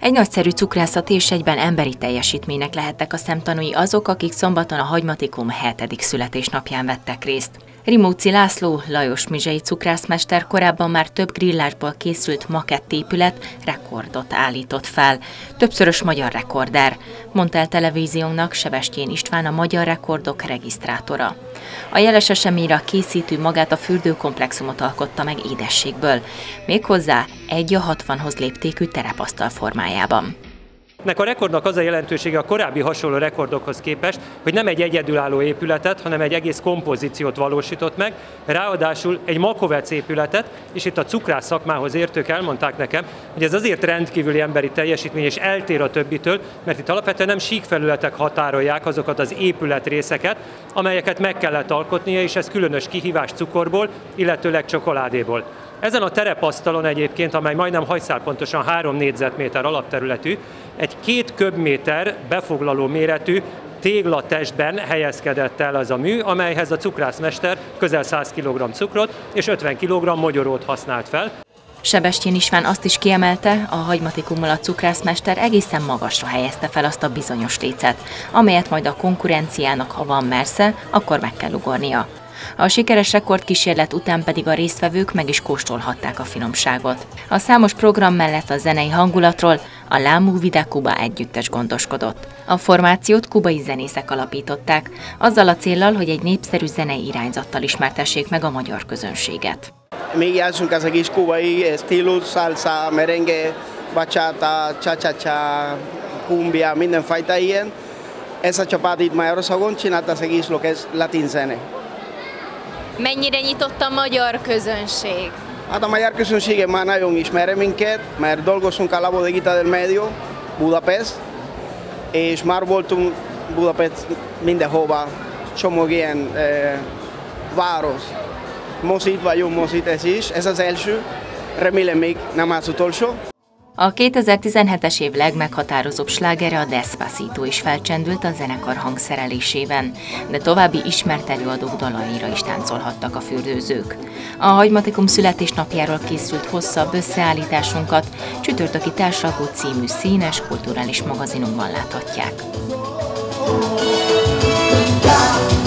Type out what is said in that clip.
Egy nagyszerű cukrászati és egyben emberi teljesítménynek lehettek a szemtanúi azok, akik szombaton a Hagymatikum 7. születésnapján vettek részt. Rimóci László, Lajos Mizsei cukrászmester korábban már több grillásból készült makettépület rekordot állított fel. Többszörös magyar rekorder, mondta el televíziónak Sebestyén István a magyar rekordok regisztrátora. A jeles eseményre a készítő magát a fürdőkomplexumot alkotta meg édességből, méghozzá egy a 60-hoz léptékű terepasztal formájában. Nek a rekordnak az a jelentősége a korábbi hasonló rekordokhoz képest, hogy nem egy egyedülálló épületet, hanem egy egész kompozíciót valósított meg, ráadásul egy Makovec épületet, és itt a cukrász szakmához értők elmondták nekem, hogy ez azért rendkívüli emberi teljesítmény, és eltér a többitől, mert itt alapvetően nem síkfelületek határolják azokat az épületrészeket, amelyeket meg kellett alkotnia, és ez különös kihívás cukorból, illetőleg csokoládéból. Ezen a terepasztalon egyébként, amely majdnem hajszálpontosan 3 négyzetméter alapterületű, egy két köbméter befoglaló méretű téglatestben helyezkedett el az a mű, amelyhez a cukrászmester közel 100 kg cukrot és 50 kg mogyorót használt fel. Sebestyén István azt is kiemelte, a hagymatikummal a cukrászmester egészen magasra helyezte fel azt a bizonyos lécet, amelyet majd a konkurenciának, ha van mersze, akkor meg kell ugornia. A sikeres rekordkísérlet után pedig a résztvevők meg is kóstolhatták a finomságot. A számos program mellett a zenei hangulatról a Lámú Vida Kuba együttes gondoskodott. A formációt kubai zenészek alapították, azzal a céllal, hogy egy népszerű zenei irányzattal ismertessék meg a magyar közönséget. Mi játszunk az egész kubai stílus, salsa, merengue, bachata, cha-cha-cha, cumbia, mindenfajta ilyen. Ez a csapat itt Magyarországon csinálta az egész es latin zene. Mennyire nyitott a magyar közönség? Hát a magyar közönsége már nagyon ismer minket, mert dolgozunk a La Bodeguita del Medio, Budapest, és már voltunk Budapest mindenhova, csomó ilyen e, város. Most itt vagyunk, most itt ez is, ez az első, remélem még nem az utolsó. A 2017-es év legmeghatározóbb slágere a Despacito is felcsendült a zenekar hangszerelésében, de további ismert előadók dalaira is táncolhattak a fürdőzők. A Hagymatikum születésnapjáról készült hosszabb összeállításunkat csütörtöki társalgó című színes kulturális magazinunkban láthatják. Ya,